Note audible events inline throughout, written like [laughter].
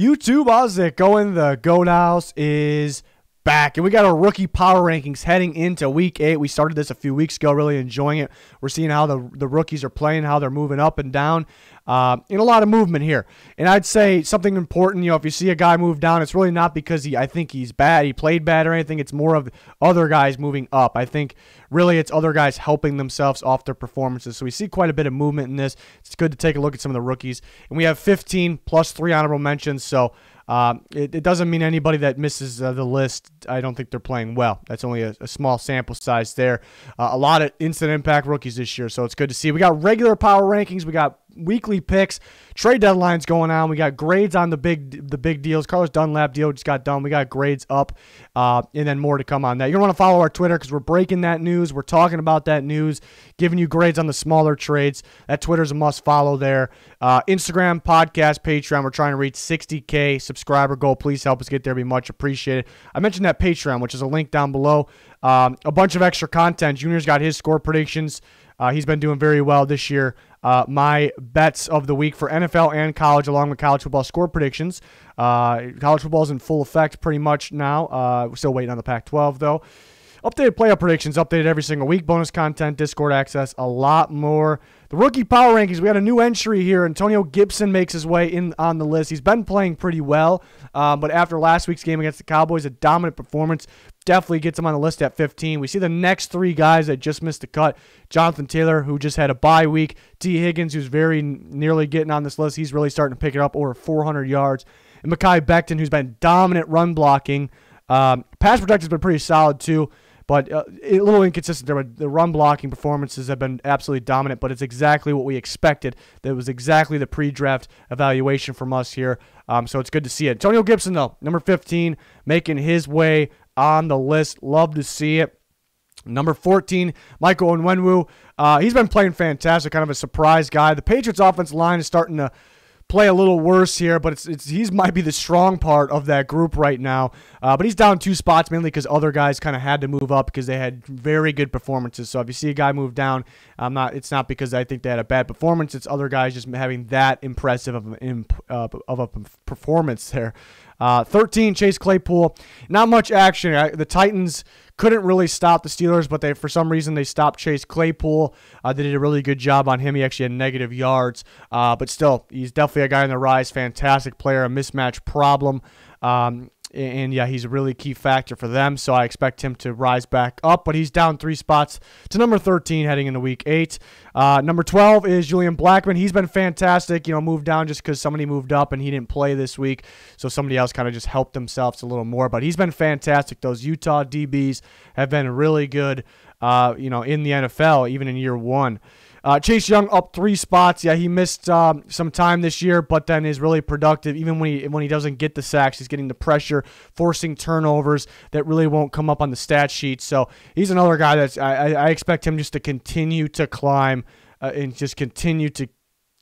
YouTube, how's it going? The Goat House is back, and we got our rookie power rankings heading into week eight. We started this a few weeks ago, really enjoying it. We're seeing how the, the rookies are playing, how they're moving up and down. Uh, a lot of movement here. And I'd say something important, you know, if you see a guy move down, it's really not because he I think he's bad, he played bad or anything. It's more of other guys moving up. I think really it's other guys helping themselves off their performances. So we see quite a bit of movement in this. It's good to take a look at some of the rookies. And we have 15 plus three honorable mentions. So um, it, it, doesn't mean anybody that misses uh, the list, I don't think they're playing well. That's only a, a small sample size there. Uh, a lot of instant impact rookies this year, so it's good to see. We got regular power rankings. We got weekly picks, trade deadlines going on. We got grades on the big the big deals. Carlos Dunlap deal just got done. We got grades up, uh, and then more to come on that. You're gonna want to follow our Twitter because we're breaking that news. We're talking about that news, giving you grades on the smaller trades. That Twitter's a must follow there. Uh, Instagram, podcast, Patreon. We're trying to reach 60k subscriber goal. Please help us get there. Be much appreciated. I mentioned that Patreon, which is a link down below. Um, a bunch of extra content. Junior's got his score predictions. Uh, he's been doing very well this year. Uh, my bets of the week for NFL and college, along with college football score predictions. Uh, college football is in full effect pretty much now. Uh, we're still waiting on the Pac 12, though. Updated playoff predictions, updated every single week. Bonus content, Discord access, a lot more. The rookie power rankings, we got a new entry here. Antonio Gibson makes his way in on the list. He's been playing pretty well, um, but after last week's game against the Cowboys, a dominant performance definitely gets him on the list at 15. We see the next three guys that just missed the cut. Jonathan Taylor, who just had a bye week. Tee Higgins, who's very nearly getting on this list. He's really starting to pick it up over 400 yards. And Mekhi Becton, who's been dominant run blocking. Um, pass protection's been pretty solid too but uh, a little inconsistent there. The run blocking performances have been absolutely dominant, but it's exactly what we expected. That was exactly the pre-draft evaluation from us here. Um, so it's good to see it. Antonio Gibson, though, number 15, making his way on the list. Love to see it. Number 14, Michael Onwenu. Uh, he's been playing fantastic, kind of a surprise guy. The Patriots' offense line is starting to play a little worse here, but it's, it's he's might be the strong part of that group right now. Uh, but he's down two spots mainly because other guys kind of had to move up because they had very good performances. So if you see a guy move down, I'm not. It's not because I think they had a bad performance. It's other guys just having that impressive of, uh, of a performance there. Uh, 13, Chase Claypool. Not much action. The Titans couldn't really stop the Steelers, but they for some reason they stopped Chase Claypool. Uh, they did a really good job on him. He actually had negative yards, uh, but still, he's definitely a guy on the rise. Fantastic player, a mismatch problem. Um, and yeah, he's a really key factor for them. So I expect him to rise back up, but he's down three spots to number 13 heading into week eight. Uh, number 12 is Julian Blackmon. He's been fantastic. You know, moved down just because somebody moved up and he didn't play this week. So somebody else kind of just helped themselves a little more. But he's been fantastic. Those Utah DBs have been really good, uh, you know, in the NFL, even in year one. Uh, Chase Young up three spots. Yeah, he missed um, some time this year, but then is really productive. Even when he when he doesn't get the sacks, he's getting the pressure, forcing turnovers that really won't come up on the stat sheet. So he's another guy that's I, I expect him just to continue to climb uh, and just continue to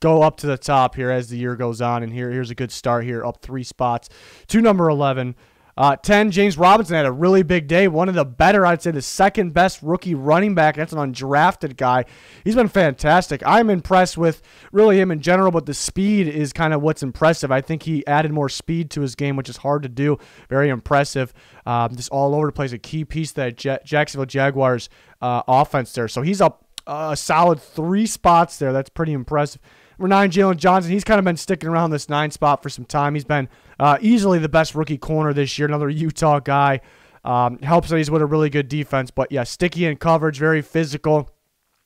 go up to the top here as the year goes on. And here here's a good start here, up three spots to number eleven. Uh, 10, James Robinson had a really big day. One of the better, I'd say, the second best rookie running back. That's an undrafted guy. He's been fantastic. I'm impressed with really him in general, but the speed is kind of what's impressive. I think he added more speed to his game, which is hard to do. Very impressive. Um, just all over the place. A key piece that Jacksonville Jaguars uh, offense there. So he's up a solid three spots there. That's pretty impressive. Number nine, Jaylon Johnson. He's kind of been sticking around this nine spot for some time. He's been uh, easily the best rookie corner this year. Another Utah guy. Um, helps that he's with a really good defense. But yeah, sticky in coverage, very physical.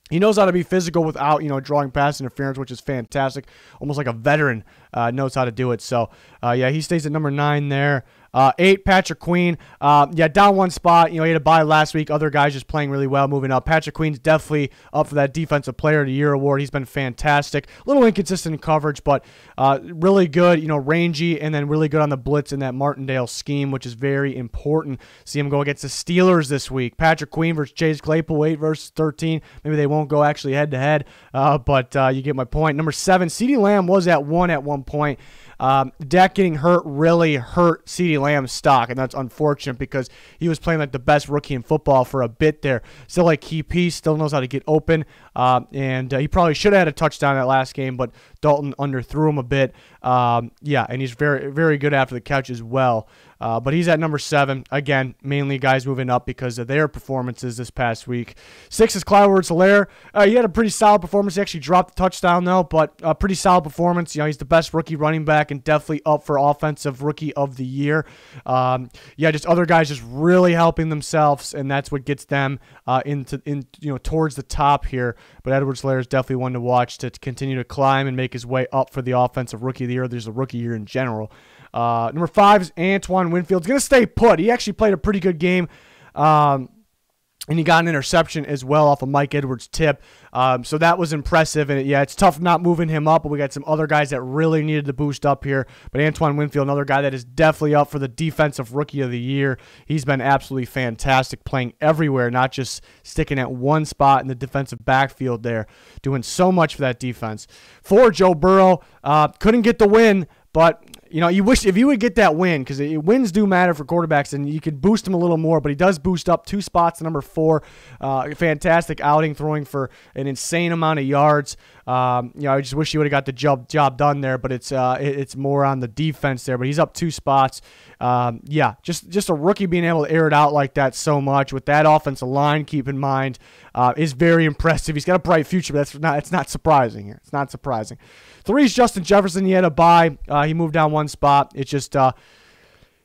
He knows how to be physical without, you know, drawing pass interference, which is fantastic. Almost like a veteran uh, knows how to do it. So, uh, yeah, he stays at number nine there. Uh, eight, Patrick Queen. Uh, yeah, down one spot. You know, he had a bye last week. Other guys just playing really well, moving up. Patrick Queen's definitely up for that Defensive Player of the Year award. He's been fantastic. A little inconsistent in coverage, but uh, really good, you know, rangy, and then really good on the blitz in that Martindale scheme, which is very important. See him go against the Steelers this week. Patrick Queen versus Chase Claypool, 8 versus 13. Maybe they won't go actually head to head, but uh, you get my point. Number seven, CeeDee Lamb was at one at one point. Um, Dak getting hurt really hurt CeeDee Lamb's stock, and that's unfortunate because he was playing like the best rookie in football for a bit there. Still like key piece, still knows how to get open, uh, and uh, he probably should have had a touchdown that last game, but Dalton underthrew him a bit. Um, yeah, and he's very very good after the catch as well. Uh, but he's at number seven. Again, mainly guys moving up because of their performances this past week. Six is Clyde Edwards-Helaire. Uh, he had a pretty solid performance. He actually dropped the touchdown, though, but a pretty solid performance. You know, he's the best rookie running back and definitely up for Offensive Rookie of the Year. Um, yeah, just other guys just really helping themselves, and that's what gets them uh, into in you know towards the top here. But Edwards-Helaire is definitely one to watch to, to continue to climb and make his way up for the Offensive Rookie of the Year. There's a rookie year in general. Uh, number five is Antoine Winfield. He's going to stay put. He actually played a pretty good game. Um, and he got an interception as well off of Mike Edwards' tip. Um, so that was impressive. And yeah, it's tough not moving him up, but we got some other guys that really needed to boost up here. But Antoine Winfield, another guy that is definitely up for the Defensive Rookie of the Year. He's been absolutely fantastic playing everywhere, not just sticking at one spot in the defensive backfield there, doing so much for that defense. For Joe Burrow, uh, couldn't get the win, but you know, you wish if you would get that win because wins do matter for quarterbacks, and you could boost him a little more. But he does boost up two spots number four. Uh, fantastic outing, throwing for an insane amount of yards. Um, you know, I just wish he would have got the job job done there, but it's uh, it, it's more on the defense there. But he's up two spots. Um, yeah, just just a rookie being able to air it out like that so much with that offensive line. Keep in mind, uh, is very impressive. He's got a bright future, but that's not it's not surprising here. It's not surprising. Three is Justin Jefferson. He had a bye. Uh, he moved down one spot. It's just uh,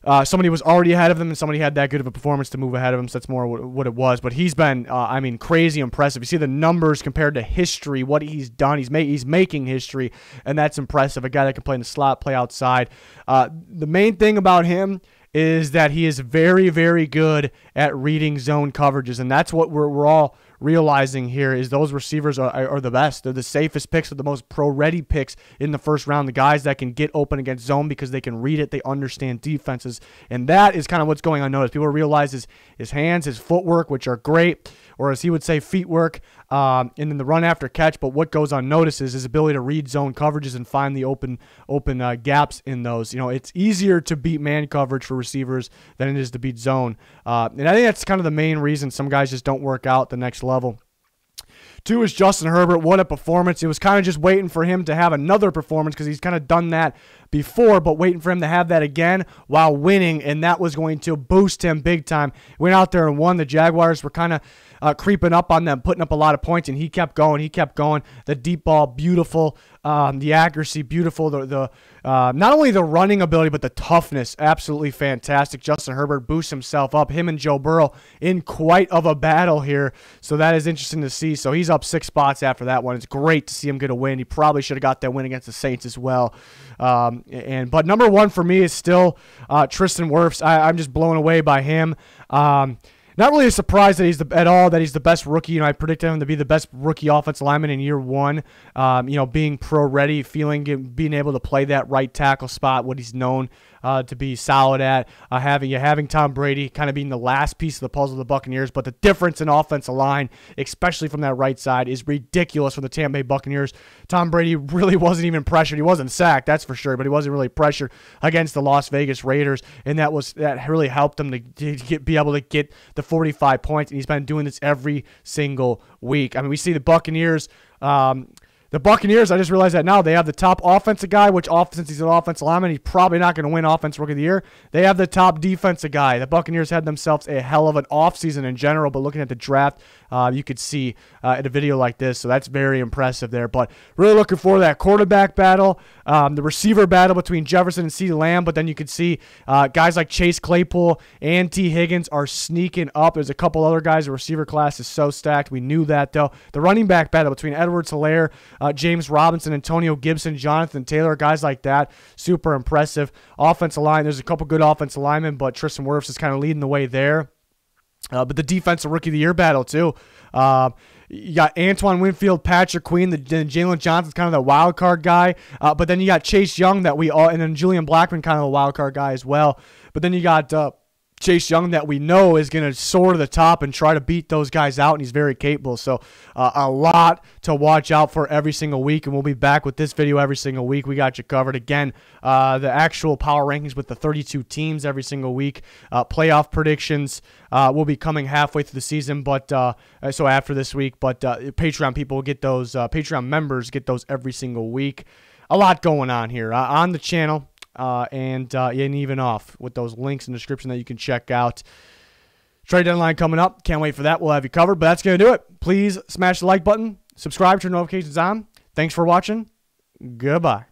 uh, somebody was already ahead of them, and somebody had that good of a performance to move ahead of him. So that's more what, what it was. But he's been, uh, I mean, crazy impressive. You see the numbers compared to history, what he's done. He's ma- he's making history, and that's impressive. A guy that can play in the slot, play outside. Uh, the main thing about him is that he is very, very good at reading zone coverages, and that's what we're, we're all realizing here is those receivers are, are the best. They're the safest picks, they're the most pro ready picks in the first round. The guys that can get open against zone because they can read it, they understand defenses. And that is kind of what's going unnoticed. People realize his, his hands, his footwork, which are great, or as he would say, feet work, um, and then the run after catch. But what goes unnoticed is his ability to read zone coverages and find the open open uh, gaps in those. You know, it's easier to beat man coverage for receivers than it is to beat zone. Uh, and I think that's kind of the main reason some guys just don't work out the next level level. Two is Justin Herbert. What a performance. It was kind of just waiting for him to have another performance because he's kind of done that before, but waiting for him to have that again while winning, and that was going to boost him big time. Went out there and won. The Jaguars were kind of uh, creeping up on them, putting up a lot of points, and he kept going. He kept going. The deep ball, beautiful. Um, the accuracy, beautiful. The, the uh, not only the running ability, but the toughness, absolutely fantastic. Justin Herbert boosts himself up. Him and Joe Burrow in quite of a battle here, so that is interesting to see. So he's up six spots after that one. It's great to see him get a win. He probably should have got that win against the Saints as well. Um, and but number one for me is still uh, Tristan Wirfs. I, am just blown away by him. Um, not really a surprise that he's the, at all that he's the best rookie. You know, I predicted him to be the best rookie offensive lineman in year one. Um, you know, being pro ready, feeling being able to play that right tackle spot, what he's known uh, to be solid at. Uh, having you having Tom Brady kind of being the last piece of the puzzle of the Buccaneers, but the difference in offensive line, especially from that right side, is ridiculous for the Tampa Bay Buccaneers. Tom Brady really [laughs] wasn't even pressured. He wasn't sacked, that's for sure, but he wasn't really pressured against the Las Vegas Raiders, and that was that really helped him to, to get, be able to get the 45 points. And he's been doing this every single week. I mean, we see the Buccaneers. Um, the Buccaneers, I just realized that now they have the top offensive guy, which since he's an offensive lineman, he's probably not going to win Offensive Rookie of the Year. They have the top defensive guy. The Buccaneers had themselves a hell of an offseason in general, but looking at the draft, uh, you could see uh, in a video like this. So that's very impressive there. But really looking for that quarterback battle, um, the receiver battle between Jefferson and CeeDee Lamb. But then you could see uh, guys like Chase Claypool and Tee Higgins are sneaking up. There's a couple other guys. The receiver class is so stacked. We knew that, though. The running back battle between Edwards-Helaire, uh, James Robinson, Antonio Gibson, Jonathan Taylor, guys like that. Super impressive. Offensive line, there's a couple good offensive linemen, but Tristan Wirfs is kind of leading the way there. Uh, but the defensive rookie of the year battle, too. Uh, you got Antoine Winfield, Patrick Queen, the, the Jaylon Johnson's kind of the wild card guy. Uh, but then you got Chase Young that we all, and then Julian Blackmon kind of a wild card guy as well. But then you got uh, Chase Young that we know is going to soar to the top and try to beat those guys out, and he's very capable. So, uh, a lot to watch out for every single week, and we'll be back with this video every single week. We got you covered. Again, uh, the actual power rankings with the 32 teams every single week. Uh, playoff predictions uh, will be coming halfway through the season, but uh, so after this week. But uh, Patreon people get those, Patreon members get those every single week. a lot going on here uh, on the channel uh, and, uh, and even off with those links in the description that you can check out. Trade deadline coming up. Can't wait for that. We'll have you covered. But that's to do it. Please smash the like button, subscribe, turn notifications on. Thanks for watching. Goodbye.